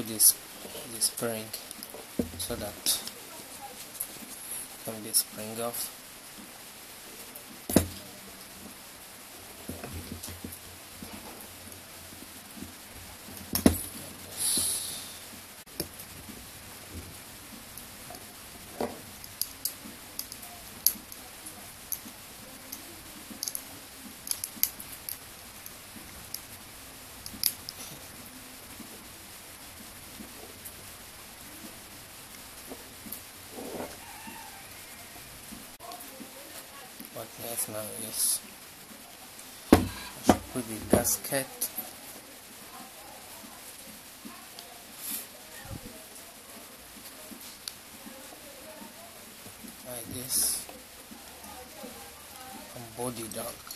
put this this spring so that can be spring off next now is. I should put the gasket. Like this. And body down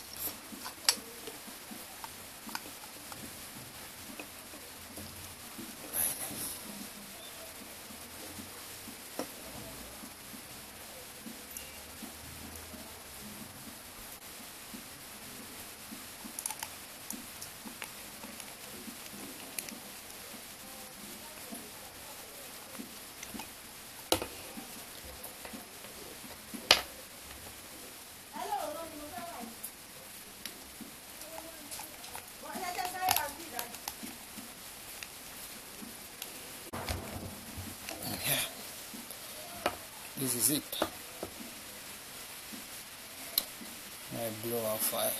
This is it. My blow off valve.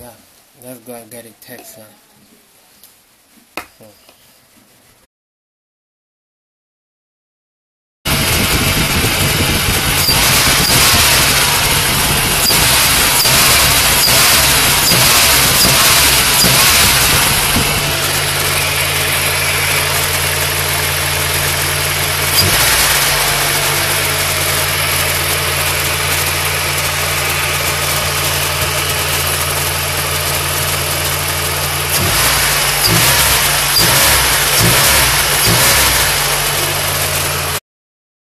Yeah, let's go and get it text now.